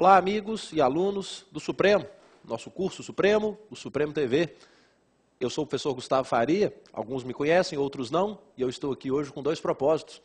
Olá, amigos e alunos do Supremo, nosso curso Supremo, o Supremo TV. Eu sou o professor Gustavo Faria, alguns me conhecem, outros não, e eu estou aqui hoje com dois propósitos: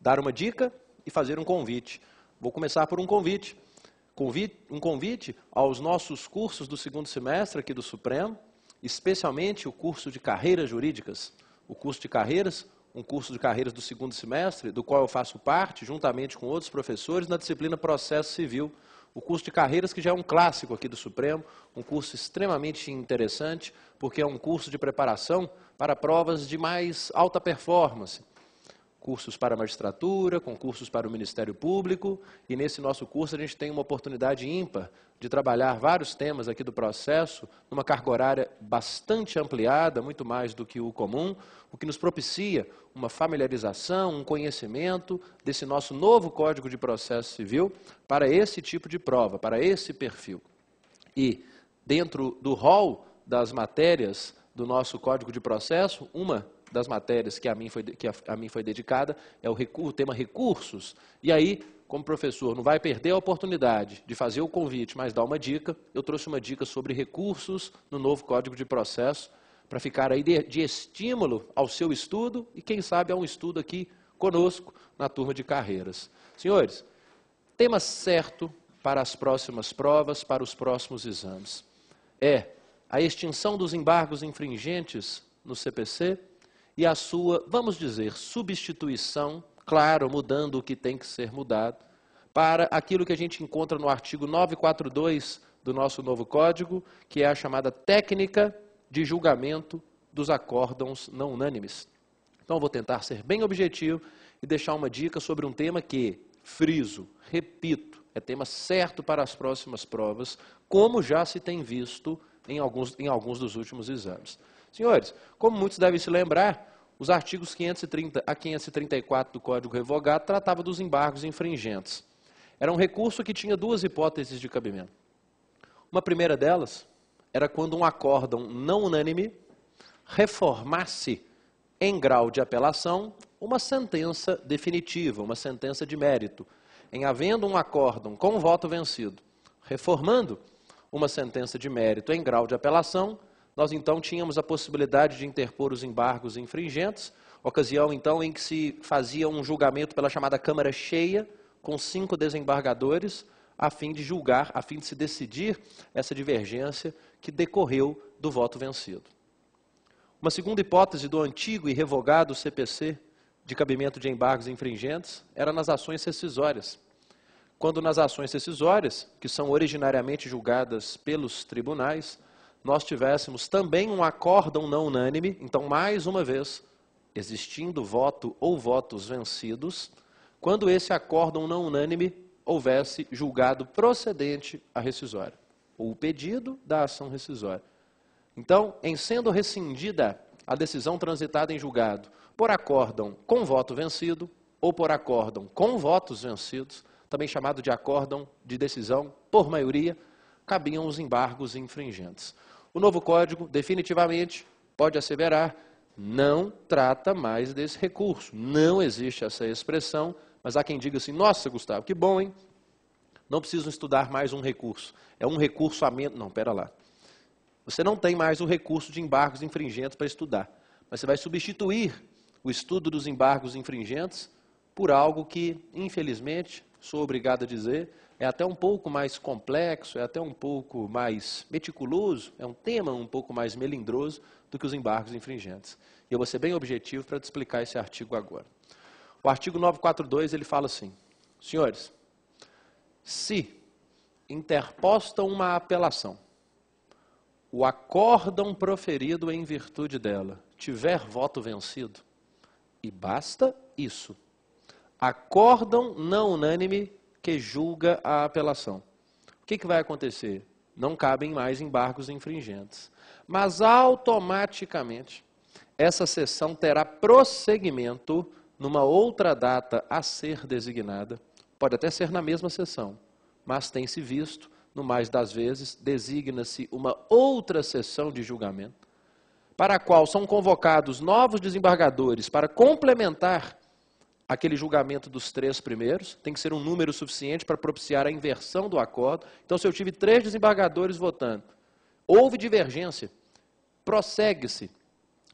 dar uma dica e fazer um convite. Vou começar por um convite. convite um convite aos nossos cursos do segundo semestre aqui do Supremo, especialmente o curso de Carreiras Jurídicas. O curso de Carreiras, um curso de carreiras do segundo semestre, do qual eu faço parte, juntamente com outros professores, na disciplina Processo Civil. O curso de carreiras, que já é um clássico aqui do Supremo, um curso extremamente interessante, porque é um curso de preparação para provas de mais alta performance cursos para a magistratura, concursos para o Ministério Público, e nesse nosso curso a gente tem uma oportunidade ímpar de trabalhar vários temas aqui do processo, numa carga horária bastante ampliada, muito mais do que o comum, o que nos propicia uma familiarização, um conhecimento desse nosso novo Código de Processo Civil para esse tipo de prova, para esse perfil. E dentro do rol das matérias do nosso Código de Processo, uma das matérias que a mim foi, que a, a mim foi dedicada é o, recurso, o tema recursos. E aí, como professor, não vai perder a oportunidade de fazer o convite, mas dar uma dica. Eu trouxe uma dica sobre recursos no novo Código de Processo, para ficar aí de, de estímulo ao seu estudo e, quem sabe, a um estudo aqui conosco na turma de carreiras. Senhores, tema certo para as próximas provas, para os próximos exames. É a extinção dos embargos infringentes no CPC e a sua, vamos dizer, substituição, claro, mudando o que tem que ser mudado, para aquilo que a gente encontra no artigo 942 do nosso novo código, que é a chamada técnica de julgamento dos acórdãos não unânimes. Então, vou tentar ser bem objetivo e deixar uma dica sobre um tema que, friso, repito, é tema certo para as próximas provas, como já se tem visto em alguns, em alguns dos últimos exames. Senhores, como muitos devem se lembrar, os artigos 530 a 534 do Código Revogado tratavam dos embargos infringentes. Era um recurso que tinha duas hipóteses de cabimento. Uma primeira delas era quando um acórdão não unânime reformasse em grau de apelação uma sentença definitiva, uma sentença de mérito. Em havendo um acórdão com voto vencido, reformando uma sentença de mérito em grau de apelação, nós então tínhamos a possibilidade de interpor os embargos infringentes, ocasião então em que se fazia um julgamento pela chamada Câmara Cheia, com cinco desembargadores, a fim de julgar, a fim de se decidir essa divergência que decorreu do voto vencido. Uma segunda hipótese do antigo e revogado CPC de cabimento de embargos infringentes era nas ações rescisórias. Quando nas ações rescisórias, que são originariamente julgadas pelos tribunais, nós tivéssemos também um acórdão não unânime, então, mais uma vez, existindo voto ou votos vencidos, quando esse acórdão não unânime houvesse julgado procedente a rescisória, ou o pedido da ação rescisória. Então, em sendo rescindida a decisão transitada em julgado por acórdão com voto vencido, ou por acórdão com votos vencidos, também chamado de acórdão de decisão por maioria, cabiam os embargos infringentes. O novo código, definitivamente, pode asseverar, não trata mais desse recurso. Não existe essa expressão, mas há quem diga assim: nossa, Gustavo, que bom, hein? Não precisam estudar mais um recurso. É um recurso a menos. Não, pera lá. Você não tem mais o recurso de embargos infringentes para estudar, mas você vai substituir o estudo dos embargos infringentes por algo que, infelizmente, sou obrigado a dizer, é até um pouco mais complexo, é até um pouco mais meticuloso, é um tema um pouco mais melindroso do que os embargos infringentes. E eu vou ser bem objetivo para te explicar esse artigo agora. O artigo 942 ele fala assim: Senhores, se interposta uma apelação, o acórdão proferido em virtude dela tiver voto vencido, e basta isso, acórdão não unânime que julga a apelação. O que, que vai acontecer? Não cabem mais embargos infringentes. Mas automaticamente, essa sessão terá prosseguimento numa outra data a ser designada. Pode até ser na mesma sessão, mas tem-se visto, no mais das vezes, designa-se uma outra sessão de julgamento, para a qual são convocados novos desembargadores para complementar aquele julgamento dos três primeiros, tem que ser um número suficiente para propiciar a inversão do acordo. Então, se eu tive três desembargadores votando, houve divergência, prossegue-se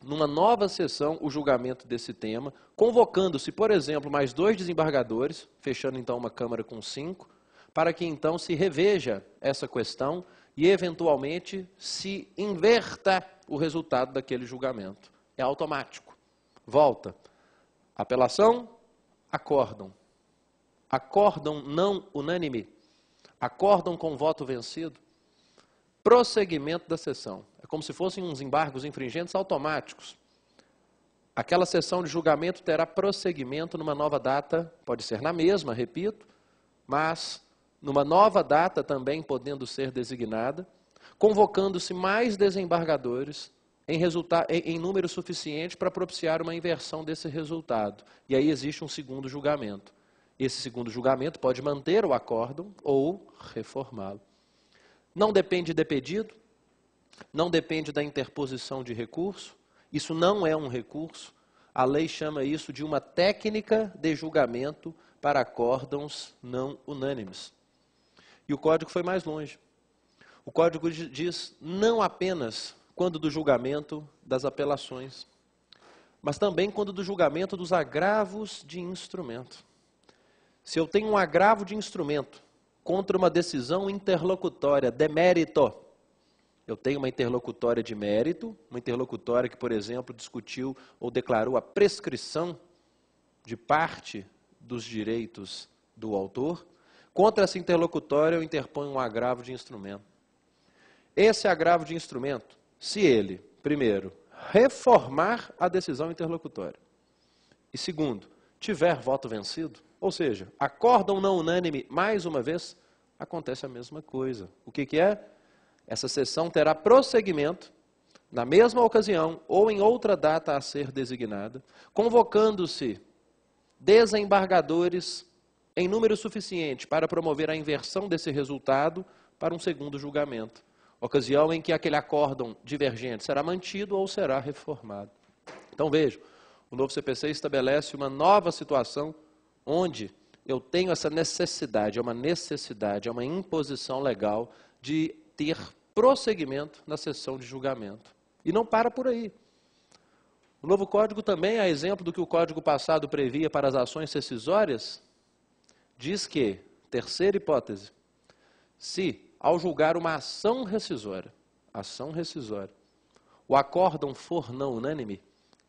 numa nova sessão o julgamento desse tema, convocando-se, por exemplo, mais dois desembargadores, fechando então uma Câmara com cinco, para que então se reveja essa questão e, eventualmente, se inverta o resultado daquele julgamento. É automático. Volta. Apelação, acordam. Acordam não unânime. Acordam com voto vencido. Prosseguimento da sessão. É como se fossem uns embargos infringentes automáticos. Aquela sessão de julgamento terá prosseguimento numa nova data, pode ser na mesma, repito, mas numa nova data também podendo ser designada, convocando-se mais desembargadores em, em, em número suficiente para propiciar uma inversão desse resultado. E aí existe um segundo julgamento. Esse segundo julgamento pode manter o acórdão ou reformá-lo. Não depende de pedido, não depende da interposição de recurso, isso não é um recurso. A lei chama isso de uma técnica de julgamento para acórdãos não unânimes. E o código foi mais longe. O código diz não apenas quando do julgamento das apelações, mas também quando do julgamento dos agravos de instrumento. Se eu tenho um agravo de instrumento contra uma decisão interlocutória de mérito, eu tenho uma interlocutória de mérito, uma interlocutória que, por exemplo, discutiu ou declarou a prescrição de parte dos direitos do autor, Contra essa interlocutória, eu interponho um agravo de instrumento. Esse agravo de instrumento, se ele, primeiro, reformar a decisão interlocutória, e segundo, tiver voto vencido, ou seja, acórdão não unânime mais uma vez, acontece a mesma coisa. O que, que é? Essa sessão terá prosseguimento na mesma ocasião ou em outra data a ser designada, convocando-se desembargadores em número suficiente para promover a inversão desse resultado para um segundo julgamento, ocasião em que aquele acórdão divergente será mantido ou será reformado. Então veja, o novo CPC estabelece uma nova situação onde eu tenho essa necessidade, é uma necessidade, é uma imposição legal de ter prosseguimento na sessão de julgamento. E não para por aí. O novo código também, a exemplo do que o código passado previa para as ações rescisórias, diz que, terceira hipótese, se ao julgar uma ação rescisória, ação rescisória, o acórdão for não unânime,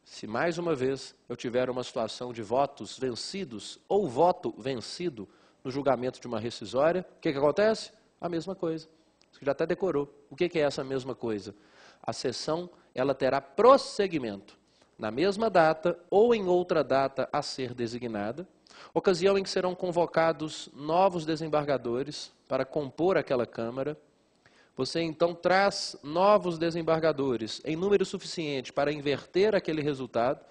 se mais uma vez eu tiver uma situação de votos vencidos ou voto vencido no julgamento de uma rescisória, o que, que acontece? A mesma coisa. Você já até decorou. O que, que é essa mesma coisa? A sessão ela terá prosseguimento na mesma data ou em outra data a ser designada, ocasião em que serão convocados novos desembargadores para compor aquela Câmara. Você então traz novos desembargadores em número suficiente para inverter aquele resultado.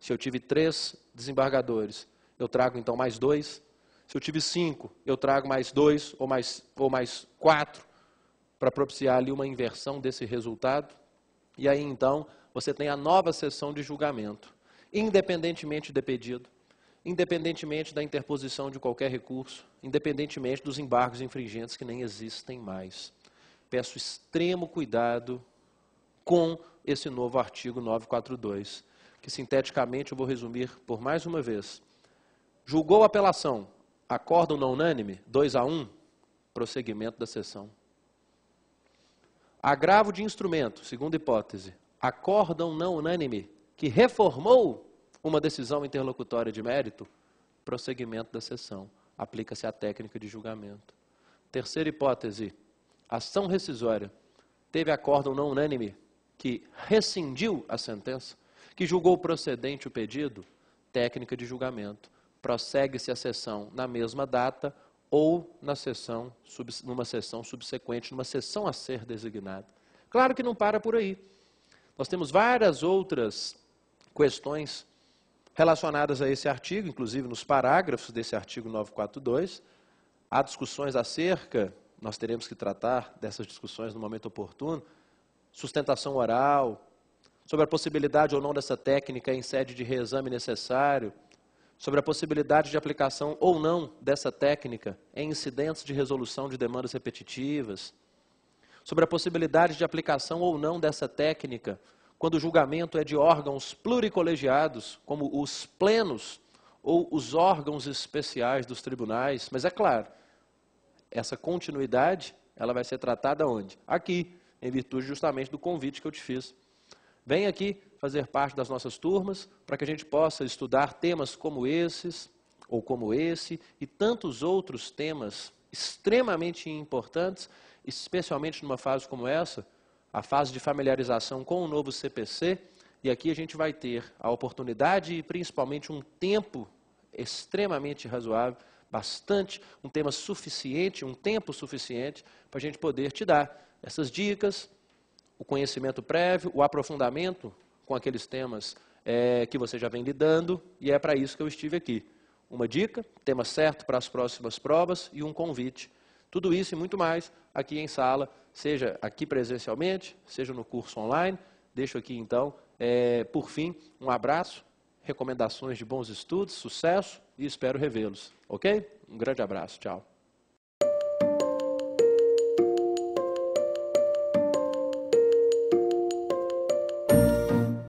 Se eu tive três desembargadores, eu trago então mais dois. Se eu tive cinco, eu trago mais dois ou mais, ou mais quatro para propiciar ali uma inversão desse resultado. E aí então você tem a nova sessão de julgamento, independentemente de pedido independentemente da interposição de qualquer recurso, independentemente dos embargos infringentes que nem existem mais. Peço extremo cuidado com esse novo artigo 942, que sinteticamente eu vou resumir por mais uma vez. Julgou a apelação, acórdão não unânime, 2 a 1, prosseguimento da sessão. Agravo de instrumento, segunda hipótese, acórdão não unânime, que reformou uma decisão interlocutória de mérito, prosseguimento da sessão. Aplica-se a técnica de julgamento. Terceira hipótese, ação rescisória. Teve acórdão não unânime que rescindiu a sentença, que julgou procedente o pedido, técnica de julgamento. Prossegue-se a sessão na mesma data ou na sessão, numa sessão subsequente, numa sessão a ser designada. Claro que não para por aí. Nós temos várias outras questões relacionadas a esse artigo, inclusive nos parágrafos desse artigo 942. Há discussões acerca, nós teremos que tratar dessas discussões no momento oportuno, sustentação oral, sobre a possibilidade ou não dessa técnica em sede de reexame necessário, sobre a possibilidade de aplicação ou não dessa técnica em incidentes de resolução de demandas repetitivas, sobre a possibilidade de aplicação ou não dessa técnica quando o julgamento é de órgãos pluricolegiados, como os plenos ou os órgãos especiais dos tribunais. Mas é claro, essa continuidade ela vai ser tratada onde? Aqui, em virtude justamente do convite que eu te fiz. Vem aqui fazer parte das nossas turmas para que a gente possa estudar temas como esses, ou como esse, e tantos outros temas extremamente importantes, especialmente numa fase como essa, a fase de familiarização com o novo CPC, e aqui a gente vai ter a oportunidade e principalmente um tempo extremamente razoável, bastante, um tema suficiente, um tempo suficiente para a gente poder te dar essas dicas, o conhecimento prévio, o aprofundamento com aqueles temas é, que você já vem lidando, e é para isso que eu estive aqui. Uma dica, tema certo para as próximas provas e um convite. Tudo isso e muito mais aqui em sala, seja aqui presencialmente, seja no curso online. Deixo aqui então, é, por fim, um abraço, recomendações de bons estudos, sucesso e espero revê-los. Ok? Um grande abraço, tchau.